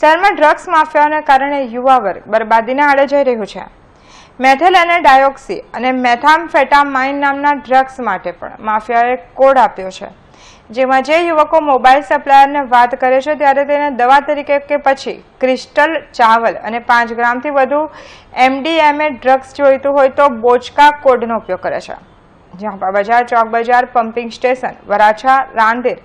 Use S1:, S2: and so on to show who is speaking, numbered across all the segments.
S1: શહેરમાં ડ્રગ્સ માફિયાઓને કારણે યુવા વર્ગ બરબાદીના આડે જઈ રહ્યું છે. મેથેલ અને ડાયોક્સી અને મેથામ્ફેટામાઇન નામના ડ્રગ્સ માટે પણ માફિયાએ કોડ આપ્યો છે. જેમાં જે યુવકો મોબાઈલ સપ્લાયરને વાત કરે છે ત્યારે તેને દવા તરીકે કે પછી ક્રિસ્ટલ ચાવલ અને પાંચ ગ્રામથી વધુ એમડીએમએ ડ્રગ્સ જોઈતું હોય તો બોચકા કોડનો ઉપયોગ કરે છે. ઝાંપા બજાર, ચોક બજાર, પમ્પિંગ સ્ટેશન, વરાછા, રાંદેર,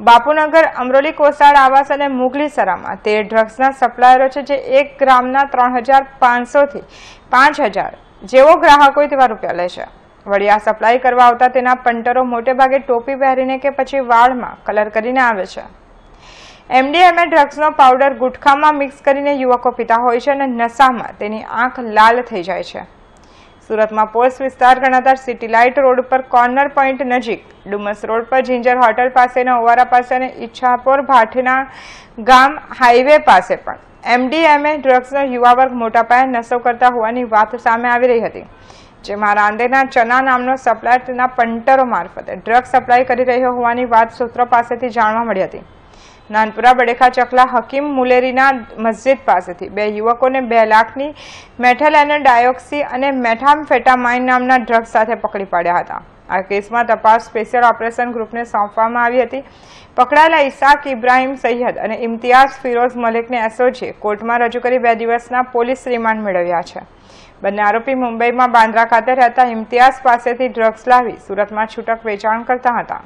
S1: બાપુનગર, અમરોલી કોસાડ આવાસ અને મુગલીસરામાં તે ડ્રગ્સના સપ્લાયરો છે જે એક ગ્રામના ત્રણ હજાર પાંચસોથી પાંચ હજાર જેવો ગ્રાહક હોય તેવા રૂપિયા લે છે. વળી આ સપ્લાય કરવા આવતા તેના પંટરો મોટે ભાગે ટોપી પહેરીને કે પછી વાળમાં કલર કરીને આવે છે. એમડીએમએ ડ્રગ્સનો પાવડર ગુટખામાં મિક્સ કરીને યુવકો પીતા હોય છે અને નશામાં તેની આંખ લાલ થઈ જાય છે. સુરતમાં પોસ્ટ વિસ્તાર ગણાતા સિટી લાઇટ રોડ પર કોર્નર પોઈન્ટ નજીક ડુમસ રોડ પર જિંજર હોટલ પાસેના ઓવારા પાસે અને ઈચ્છાપોર ભાટના ગામ હાઈવે પાસે પણ એમડીએમએ ડ્રગ્સનો યુવા વર્ગ મોટા પાયે નશો કરતા હોવાની વાત સામે આવી રહી હતી, જેમાં રાંદેના ચના નામનો સપ્લાયર તેના પંટરો મારફતે ડ્રગ્સ સપ્લાય કરી રહ્યો હોવાની વાત સૂત્રો પાસેથી જાણવા મળી હતી. નાનપુરા બડેખા ચકલા હકીમ મુલેરીના મસ્જિદ પાસેથી. બે યુવકોને બે લાખની મેથલ અને ડાયોક્સી અને મેથામફેટામાઇન નામના ડ્રગ્સ સાથે પકડી પાડ્યા હતા. આ કેસમાં તપાસ સ્પેશિયલ ઓપરેશન ગ્રુપને સોંપવામાં આવી હતી. પકડાયેલા ઇસાક ઇબ્રાહિમ સૈયદ અને ઇમ્તિયાઝ ફિરોઝ મલિકને એસઓજીએ કોર્ટમાં રજૂ કરી બે દિવસના પોલીસ રિમાન્ડ મેળવ્યા છે. બંને આરોપી મુંબઈમાં બાંદ્રા ખાતે રહેતા ઇમ્તિયાઝ પાસેથી ડ્રગ્સ લાવી સુરતમાં છૂટક વેચાણ કરતા હતા.